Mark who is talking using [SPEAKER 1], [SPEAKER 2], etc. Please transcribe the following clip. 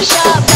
[SPEAKER 1] mash up.